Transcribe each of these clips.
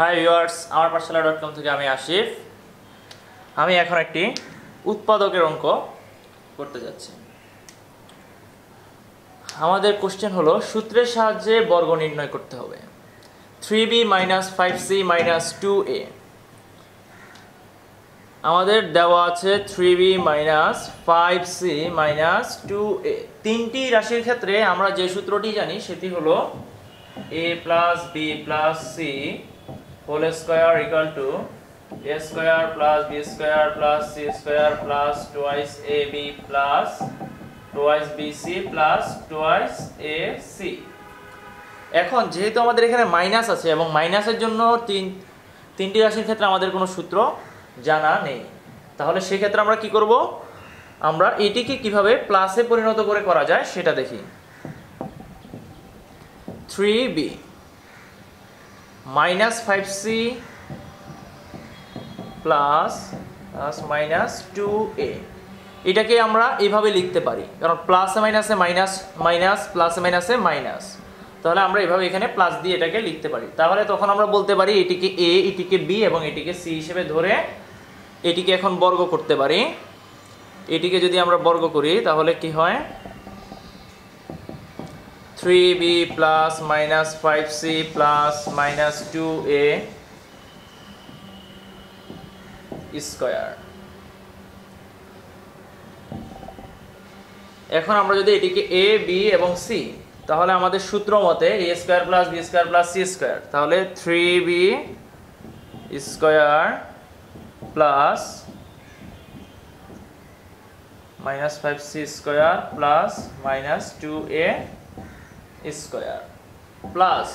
Hi viewers আমার পাঠশালা dot com থেকে আমি আশিফ। আমি এখন একটি উৎপাদকের অঙ্ক করতে যাচ্ছি। আমাদের কোশ্চেন হলো, সূত্রের সাহায্যে বর্গ নির্ণয় করতে হবে। Three B minus five C minus two A আমাদের দেওয়া আছে three B minus five C minus two A তিনটি রাশির ক্ষেত্রে আমরা যে সূত্রটি জানি, সেটি হলো A plus B plus C whole square equal to A square plus B square plus C square plus twice B plus twice C plus twice C এখন যেহেতু আমাদের এখানে মাইনাস আছে এবং মাইনাসের জন্য তিন, তিনটি রাশির ক্ষেত্রে আমাদের কোনো সূত্র জানা নেই। তাহলে সেক্ষেত্রে আমরা কি করব? আমরা এটিকে কীভাবে প্লাসে পরিণত করে করা যায় সেটা দেখি। Three B minus five C plus plus minus two A. এটাকে আমরা এইভাবে লিখতে পারি। কারণ প্লাসে মাইনাসে মাইনাস মাইনাস, প্লাসে মাইনাসে মাইনাস। তাহলে আমরা এভাবে এখানে প্লাস দিয়ে এটাকে লিখতে পারি। তাহলে তখন আমরা বলতে পারি এটিকে এ, এটিকে বি এবং এটিকে সি হিসেবে ধরে এটিকে এখন বর্গ করতে পারি। এটিকে যদি আমরা বর্গ করি, তাহলে কি হয়? Three B plus minus five C plus minus two A square এখন আমরা যদি এটিকে এ বি এবং সি তাহলে আমাদের সূত্র মতে A square plus B square plus C square তাহলে three B square plus minus five C square plus minus two A square plus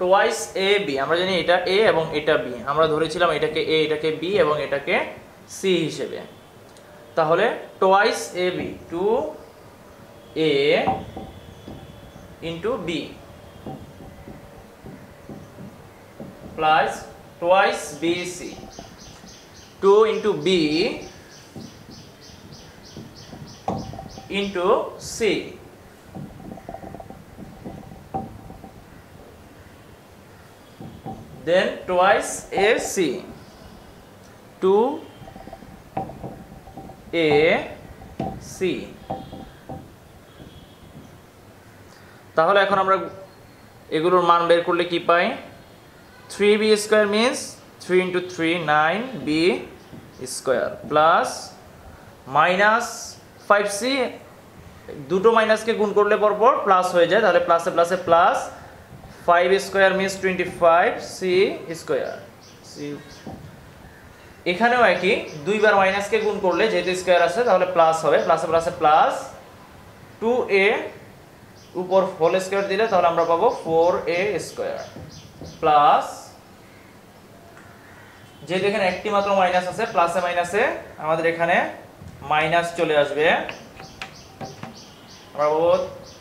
twice A B, আমরা জানি এটা এ এবং এটা বি। আমরা ধরেছিলাম এটাকে এ, এটাকে বি এবং এটাকে সি হিসেবে। তাহলে twice A B two A into B plus twice B C. Two into B into C. Then twice AC 2 A, C. তাহলে এখন আমরা এগুলোর মান বের করলে কি পাই? Three B square means three into three nine B square plus minus five C দুটো মাইনাসকে গুণ করলে পরপর প্লাস হয়ে যায়। তাহলে প্লাসে প্লাসে plus five square means twenty five C square C এখানেও একই, দুইবার মাইনাসকে গুণ করলে যেহেতু স্কোয়ার আছে, তাহলে প্লাস হবে। প্লাসে প্লাসে প্লাস টু এ উপর হোল স্কোয়ার দিলে তাহলে আমরা পাবো ফোর এ স্কোয়ার প্লাস যেহেতু এখানে একটি মাত্র মাইনাস আছে প্লাসে মাইনাসে আমাদের এখানে মাইনাস চলে আসবে। আমরা পাবো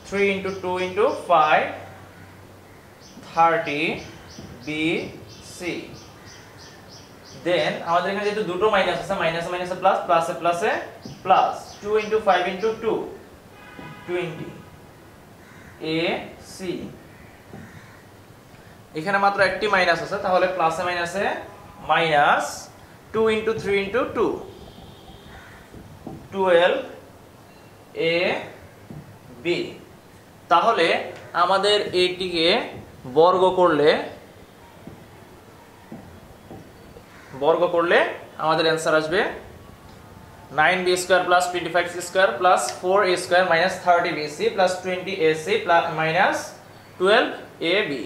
three into two into five thirty B C. Then আমাদের এখানে যেহেতু দুটো মাইনাস আছে মাইনাসে মাইনাসে প্লাস প্লাসে প্লাসে plus two into five into two twenty A C এখানে মাত্র একটি মাইনাস আছে, তাহলে প্লাসে মাইনাসে minus two into three into two twelve A B তাহলে আমাদের এইটিকে বর্গ করলে বর্গ করলে আমাদের অ্যান্সার আসবে nine B square plus twenty five square plus four A square minus thirty B C plus twenty A C plus minus twelve A B